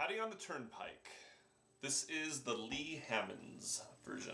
Patty on the Turnpike. This is the Lee Hammonds version.